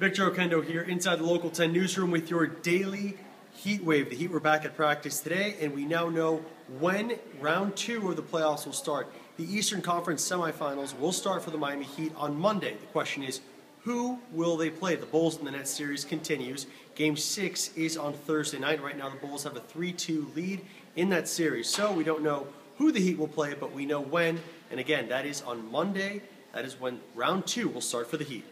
Victor Oquendo here inside the Local 10 newsroom with your daily heat wave. The Heat were back at practice today, and we now know when round two of the playoffs will start. The Eastern Conference semifinals will start for the Miami Heat on Monday. The question is, who will they play? The Bulls in the Nets series continues. Game six is on Thursday night. Right now, the Bulls have a 3 2 lead in that series. So we don't know who the Heat will play, but we know when. And again, that is on Monday. That is when round two will start for the Heat.